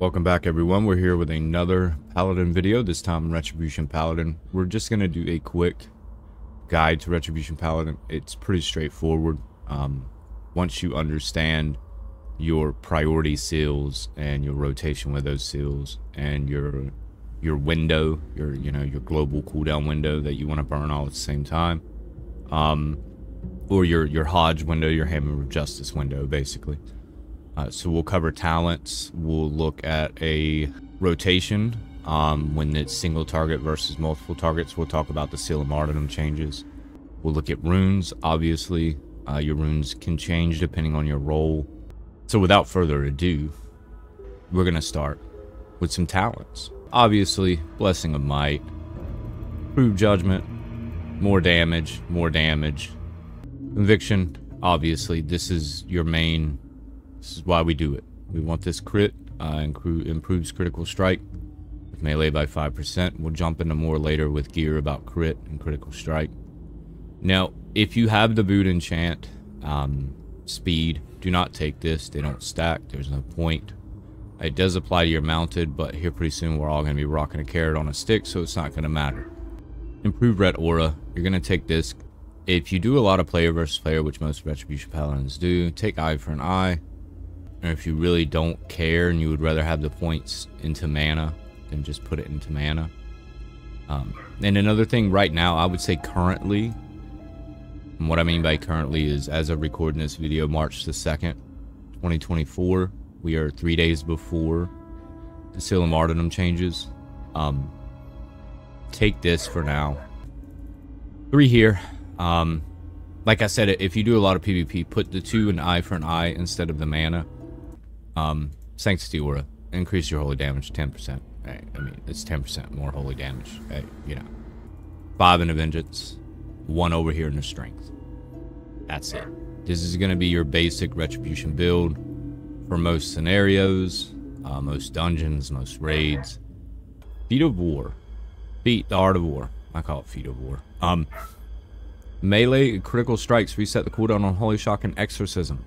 Welcome back everyone, we're here with another Paladin video, this time Retribution Paladin. We're just going to do a quick guide to Retribution Paladin. It's pretty straightforward. Um, once you understand your priority seals and your rotation with those seals and your your window, your you know your global cooldown window that you want to burn all at the same time, um, or your your HoJ window, your Hammer of Justice window, basically. Uh, so we'll cover talents. We'll look at a rotation um, when it's single target versus multiple targets. We'll talk about the Seal of Martyrdom changes. We'll look at runes. Obviously, uh, your runes can change depending on your role. So without further ado, we're going to start with some talents. Obviously, Blessing of Might, Improved Judgment, more damage, more damage. Conviction, obviously, this is your main this is why we do it. We want this crit, uh, improves critical strike with melee by 5%. We'll jump into more later with gear about crit and critical strike. Now, if you have the boot enchant, um, speed, do not take this. They don't stack. There's no point. It does apply to your mounted, but here pretty soon we're all going to be rocking a carrot on a stick, so it's not going to matter. Improved Ret Aura. You're going to take this. If you do a lot of player versus player, which most Retribution Paladins do, take eye for an eye. If you really don't care and you would rather have the points into mana, then just put it into mana. Um, and another thing right now, I would say currently, and what I mean by currently is as of recording this video, March the 2nd, 2024, we are three days before the Martyrdom changes. Um, take this for now. Three here. Um, like I said, if you do a lot of PvP, put the two and eye for an eye instead of the mana. Um, Sanctity Aura. Increase your holy damage 10%. Right? I mean, it's 10% more holy damage. You know. 5 in the Vengeance. 1 over here in the Strength. That's it. This is going to be your basic Retribution build for most scenarios, uh, most dungeons, most raids. Feat of War. Feat, the Art of War. I call it Feat of War. Um, melee critical strikes reset the cooldown on Holy Shock and Exorcism.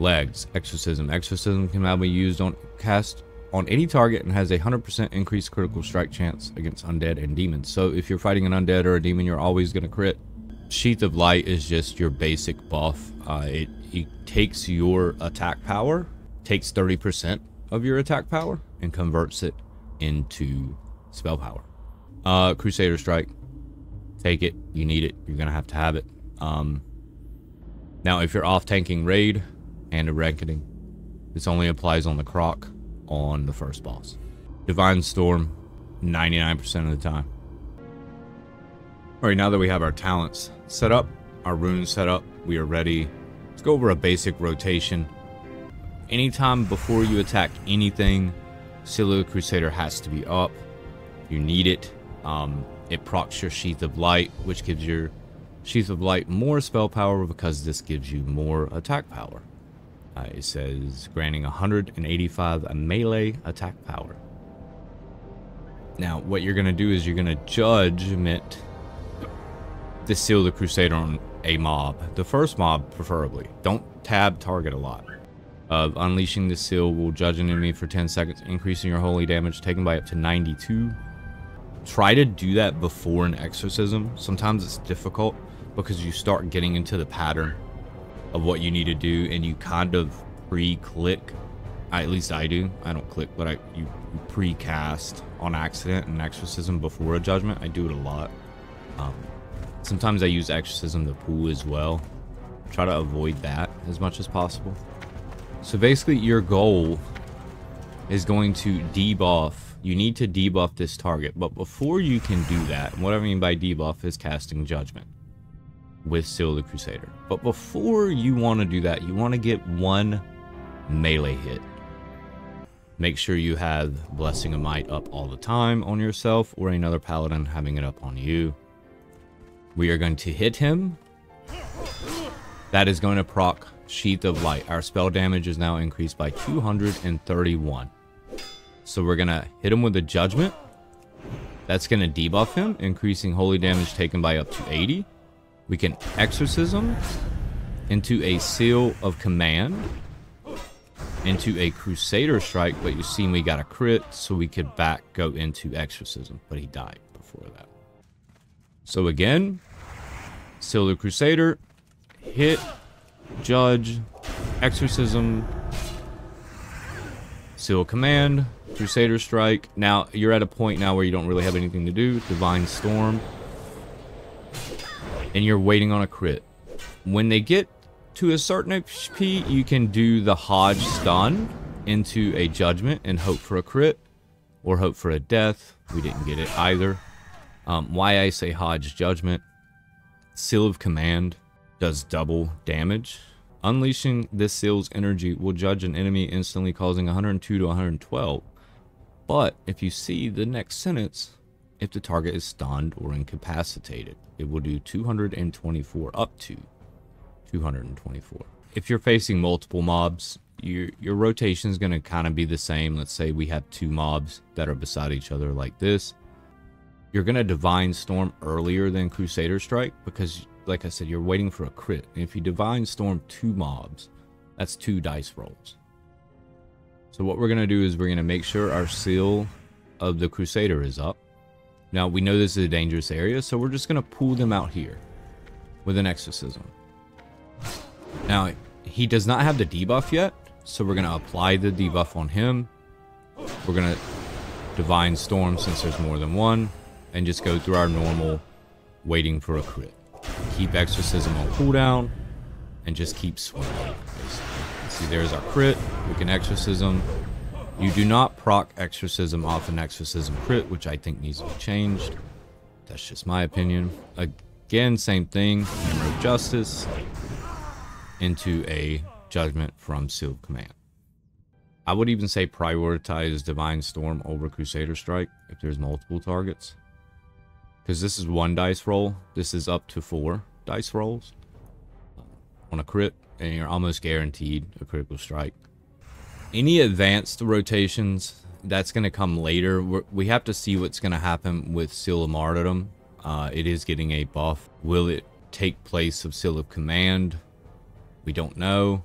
Legs, Exorcism. Exorcism can now be used on cast on any target and has a 100% increased critical strike chance against undead and demons. So if you're fighting an undead or a demon, you're always going to crit. Sheath of Light is just your basic buff. Uh, it, it takes your attack power, takes 30% of your attack power, and converts it into spell power. Uh, Crusader Strike. Take it. You need it. You're going to have to have it. Um, now, if you're off tanking raid, and a reckoning. This only applies on the croc on the first boss. Divine Storm, 99% of the time. Alright, now that we have our talents set up, our runes set up, we are ready. Let's go over a basic rotation. Anytime before you attack anything, Seal Crusader has to be up. You need it. Um, it procs your Sheath of Light, which gives your Sheath of Light more spell power because this gives you more attack power. Uh, it says granting 185 melee attack power. Now, what you're going to do is you're going to judgment the seal of the crusader on a mob. The first mob, preferably. Don't tab target a lot. Of uh, unleashing the seal will judge an enemy for 10 seconds, increasing your holy damage taken by up to 92. Try to do that before an exorcism. Sometimes it's difficult because you start getting into the pattern of what you need to do and you kind of pre-click at least I do I don't click but I you pre-cast on accident an exorcism before a judgment. I do it a lot. Um, sometimes I use exorcism to pull as well. Try to avoid that as much as possible. So basically your goal is going to debuff you need to debuff this target. But before you can do that what I mean by debuff is casting judgment with Seal the Crusader. But before you want to do that, you want to get one melee hit. Make sure you have Blessing of Might up all the time on yourself or another paladin having it up on you. We are going to hit him. That is going to proc Sheath of Light. Our spell damage is now increased by 231. So we're going to hit him with a Judgment. That's going to debuff him, increasing holy damage taken by up to 80. We can exorcism into a seal of command. into a Crusader Strike, but you see we got a crit, so we could back go into Exorcism, but he died before that. So again, Seal the Crusader, hit, Judge, Exorcism, Seal Command, Crusader Strike. Now, you're at a point now where you don't really have anything to do. Divine Storm. And you're waiting on a crit. When they get to a certain HP, you can do the HoJ stun into a judgment and hope for a crit or hope for a death. We didn't get it either. Um, why I say HoJ judgment. Seal of Command does double damage. Unleashing this seal's energy will judge an enemy instantly causing 102 to 112. But if you see the next sentence, if the target is stunned or incapacitated, it will do 224 up to 224. If you're facing multiple mobs, your, your rotation is going to kind of be the same. Let's say we have two mobs that are beside each other like this. You're going to Divine Storm earlier than Crusader Strike because, like I said, you're waiting for a crit. And if you Divine Storm two mobs, that's two dice rolls. So what we're going to do is we're going to make sure our seal of the Crusader is up. Now, we know this is a dangerous area, so we're just going to pull them out here with an Exorcism. Now, he does not have the debuff yet, so we're going to apply the debuff on him. We're going to Divine Storm since there's more than one, and just go through our normal waiting for a crit. Keep Exorcism on cooldown, and just keep swinging. See, there's our crit. We can Exorcism. You do not proc Exorcism off an Exorcism crit, which I think needs to be changed. That's just my opinion. Again, same thing. Hammer of Justice into a judgment from Sealed Command. I would even say prioritize Divine Storm over Crusader Strike if there's multiple targets. Because this is one dice roll. This is up to four dice rolls. On a crit, and you're almost guaranteed a critical strike. Any advanced rotations, that's going to come later. We're, we have to see what's going to happen with Seal of Martyrdom. Uh, it is getting a buff. Will it take place of Seal of Command? We don't know.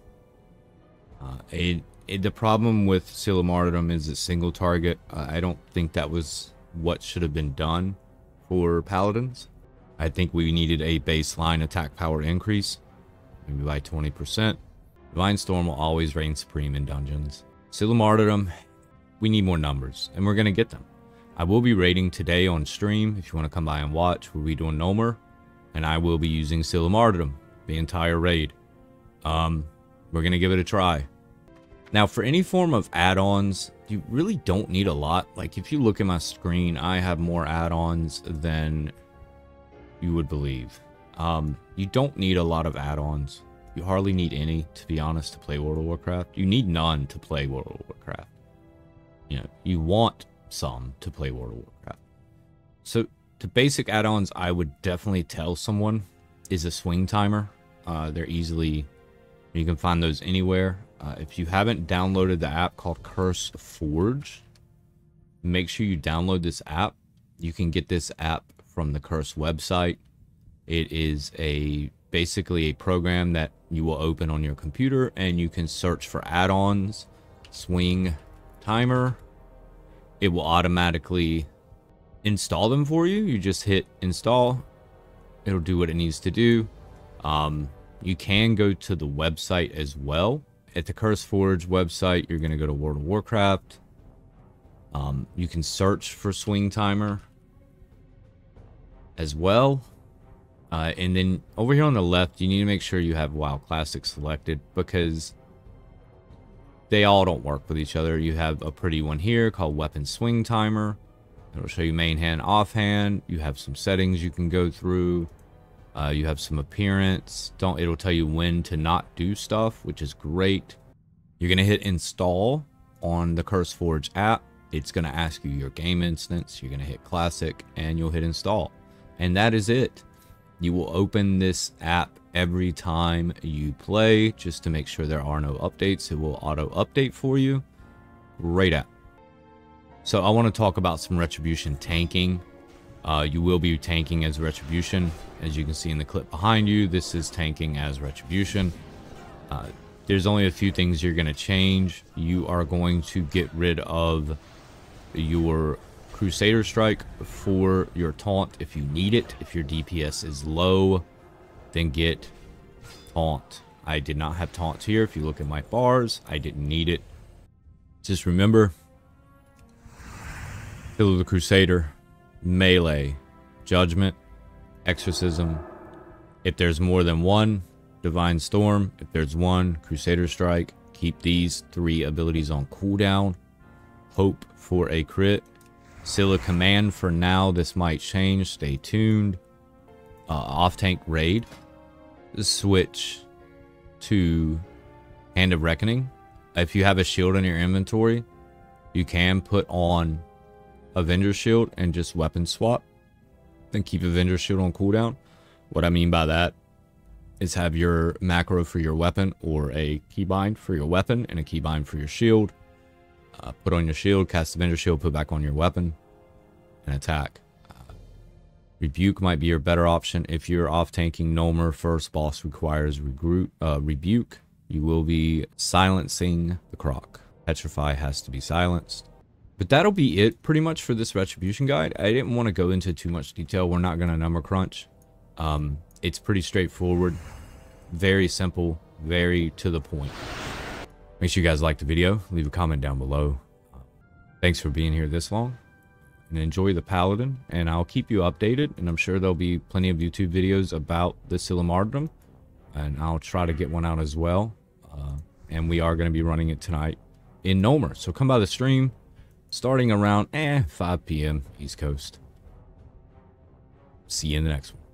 Uh, it, it, the problem with Seal of Martyrdom is a single target. Uh, I don't think that was what should have been done for Paladins. I think we needed a baseline attack power increase, maybe by 20%. Divine Storm will always reign supreme in dungeons. Seal Martyrdom, we need more numbers, and we're going to get them. I will be raiding today on stream if you want to come by and watch. We'll be doing Gnomer, and I will be using Seal Martyrdom, the entire raid. Um, we're going to give it a try. Now, for any form of add-ons, you really don't need a lot. Like, if you look at my screen, I have more add-ons than you would believe. Um, you don't need a lot of add-ons. You hardly need any, to be honest, to play World of Warcraft. You need none to play World of Warcraft. You know, you want some to play World of Warcraft. So, the basic add-ons I would definitely tell someone is a swing timer. Uh, they're easily you can find those anywhere. Uh, if you haven't downloaded the app called Curse Forge, make sure you download this app. You can get this app from the Curse website. It is a basically a program that you will open on your computer and you can search for add-ons, swing timer. It will automatically install them for you. You just hit install. It'll do what it needs to do. Um, you can go to the website as well. At the Curse Forge website, you're going to go to World of Warcraft. Um, you can search for Swing Timer as well. Uh, and then over here on the left, you need to make sure you have WoW Classic selected because they all don't work with each other. You have a pretty one here called Weapon Swing Timer. It'll show you main hand, offhand. You have some settings you can go through. Uh, you have some appearance. Don't it'll tell you when to not do stuff, which is great. You're gonna hit install on the Curse Forge app. It's gonna ask you your game instance. You're gonna hit classic and you'll hit install. And that is it. You will open this app every time you play just to make sure there are no updates. It will auto update for you. Great app. So I want to talk about some retribution tanking. Uh, you will be tanking as Retribution. As you can see in the clip behind you, this is tanking as Retribution. Uh, there's only a few things you're going to change. You are going to get rid of your Crusader Strike for your taunt if you need it. If your DPS is low, then get taunt. I did not have taunt here. If you look at my bars, I didn't need it. Just remember, Kill of the Crusader, melee, judgment, exorcism. If there's more than one, Divine Storm. If there's one, Crusader Strike. Keep these three abilities on cooldown. Hope for a crit. Seal of Command for now. This might change. Stay tuned. Uh, Off-tank Raid. Switch to Hand of Reckoning. If you have a shield in your inventory, you can put on Avenger Shield and just weapon swap. Then keep Avenger Shield on cooldown. What I mean by that is have your macro for your weapon or a keybind for your weapon and a keybind for your shield. Uh, put on your shield, cast Avenger Shield, put back on your weapon, and attack. Uh, rebuke might be your better option if you're off tanking Gnomer. First boss requires regroup, uh, rebuke. You will be silencing the croc. Petrify has to be silenced. But that'll be it pretty much for this retribution guide. I didn't want to go into too much detail. We're not going to number crunch. Um, it's pretty straightforward, very simple, very to the point. Make sure you guys like the video. Leave a comment down below. Thanks for being here this long. And enjoy the Paladin. And I'll keep you updated. And I'm sure there'll be plenty of YouTube videos about the Scylla And I'll try to get one out as well. Uh, and we are going to be running it tonight in Gnomer. So come by the stream starting around eh, 5 p.m. East Coast. See you in the next one.